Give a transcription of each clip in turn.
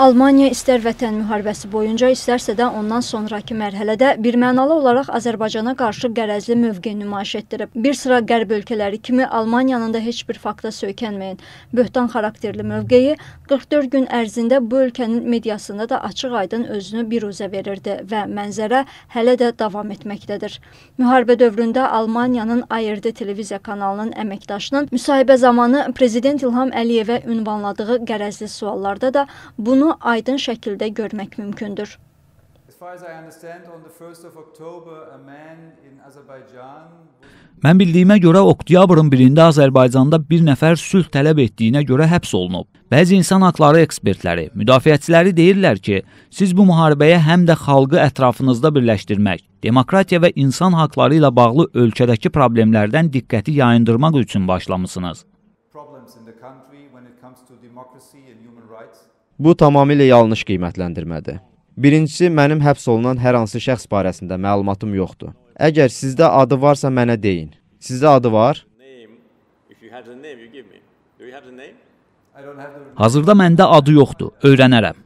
Almaniya istər vətən müharibəsi boyunca, istərsə də ondan sonrakı mərhələdə birmənalı olaraq Azərbaycana qarşı qərəzli mövqe nümayiş etdirib. Bir sıra qərb ölkələri kimi Almaniyanın da heç bir fakta söykənməyən böhtan xarakterli mövqeyi 44 gün ərzində bu ölkənin mediasında da açıq-aydın özünü biruzə verirdi və mənzərə hələ də davam etməkdədir. Müharibə dövründə Almaniyanın ARD televiziya kanalının əməkdaşının müsahibə zamanı prezident İlham Əliyevə ünvanladığı qərəzli suallarda da bunu bunu aydın şəkildə görmək mümkündür. Mən bildiyimə görə oktyabrın 1-də Azərbaycanda bir nəfər sülh tələb etdiyinə görə həbs olunub. Bəzi insan haqları ekspertləri, müdafiəçiləri deyirlər ki, siz bu müharibəyə həm də xalqı ətrafınızda birləşdirmək, demokratiya və insan haqları ilə bağlı ölkədəki problemlərdən diqqəti yayındırmaq üçün başlamısınız. Problems in the country when it comes to democracy and human rights Bu tamamilə yanlış qiymətləndirmədir. Birincisi, mənim həbs olunan hər hansı şəxs barəsində məlumatım yoxdur. Əgər sizdə adı varsa mənə deyin. Sizdə adı var? Hazırda məndə adı yoxdur. Öyrənərəm.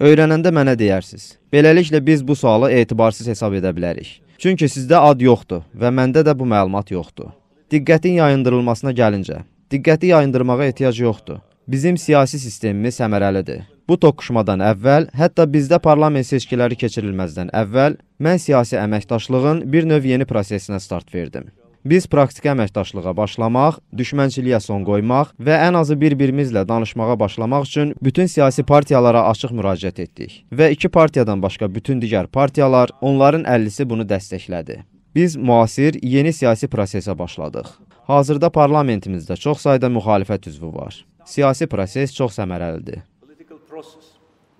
Öyrənəndə mənə deyərsiniz. Beləliklə biz bu sualı etibarsız hesab edə bilərik. Çünki sizdə ad yoxdur və məndə də bu məlumat yoxdur. Diqqətin yayındırılmasına gəlincə, diqqəti yayındırmağa ehtiyac yoxdur. Bizim siyasi sistemimiz səmərəlidir. Bu toqquşmadan əvvəl, hətta bizdə parlament seçkiləri keçirilməzdən əvvəl mən siyasi əməkdaşlığın bir növ yeni prosesinə start verdim. Biz praktiki əməkdaşlığa başlamaq, düşmənçiliyə son qoymaq və ən azı bir-birimizlə danışmağa başlamaq üçün bütün siyasi partiyalara açıq müraciət etdik və iki partiyadan başqa bütün digər partiyalar, onların 50-si bunu dəstəklədi. Biz müasir yeni siyasi prosesə başladıq. Hazırda parlamentimizdə çox sayda müxalifət üzvü var. Siyasi proses çox səmərəlidir.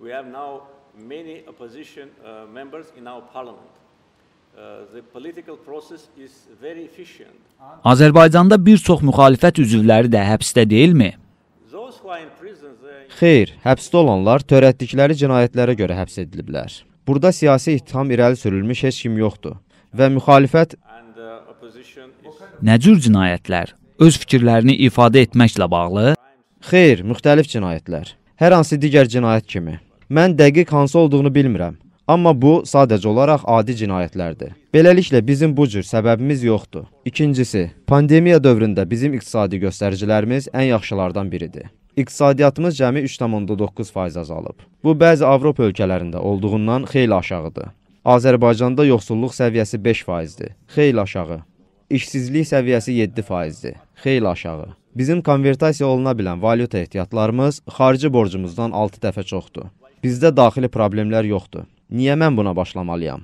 We have now many opposition uh, members in our parliament. Uh, Azərbaycanda bir çox müxalifət üzvləri də həbsdə deyilmi? Xeyr, həbsdə olanlar törətdikləri cinayətlərə görə həbs ediliblər. Burada siyasi ittiham irəli sürülmüş heç kim yoxdur və müxalifət Nə cür cinayətlər? Öz fikirlərini ifadə etməklə bağlı? Xeyr, müxtəlif cinayətlər. Hər hansı digər cinayət kimi. Mən dəqiq hansı olduğunu bilmirəm. Amma bu sadəcə olaraq adi cinayətlərdir. Beləliklə bizim bu cür səbəbimiz yoxdur. İkincisi, pandemiya dövründə bizim iqtisadi göstəricilərimiz ən yaxşılardan biridir. İqtisadiyyatımız cəmi 3,9% azalıb. Bu bəzi Avropa ölkələrində olduğundan xeyli aşağıdır. Azərbaycanda yoxsulluq səviyyəsi 5%dir, xeyli aşağı. İşsizlik səviyyəsi 7%dir, xeyli aşağı. Bizim konvertasiya oluna bilən valyuta ehtiyatlarımız xarici borcumuzdan 6 dəfə çoxdur. Bizdə daxili problemlər yoxdur. Niyə mən buna başlamalıyam?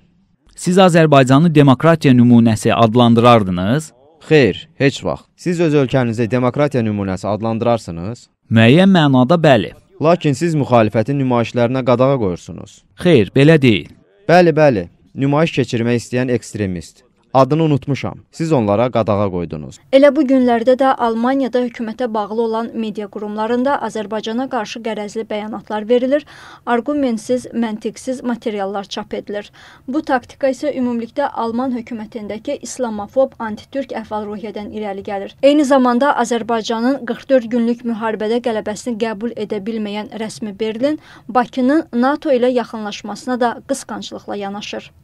Siz Azərbaycanı demokratiya nümunəsi adlandırardınız? Xeyr, heç vaxt. Siz öz ölkənizi demokratiya nümunəsi adlandırarsınız? Müəyyən mənada bəli. Lakin siz müxalifətin nümayişlərinə qadağa qoyursunuz. Xeyr, belə deyil. Bəli, bəli. Nümayiş keçirmək istəyən ekstremist. Adını unutmuşam. Siz onlara qadağa qoydunuz. Elə bu günlərdə də Almaniyada hökumətə bağlı olan media qurumlarında Azərbaycana qarşı qərəzli bəyanatlar verilir, arqumentsiz, məntiqsiz materiallar çap edilir. Bu taktika isə ümumilikdə Alman hökumətindəki islamofob, antitürk əhval-ruhiyyədən irəli gəlir. Eyni zamanda Azərbaycanın 44 günlük müharibədə qələbəsini qəbul edə bilməyən rəsmi Berlin Bakının NATO ilə yaxınlaşmasına da qısqanclıqla yanaşır.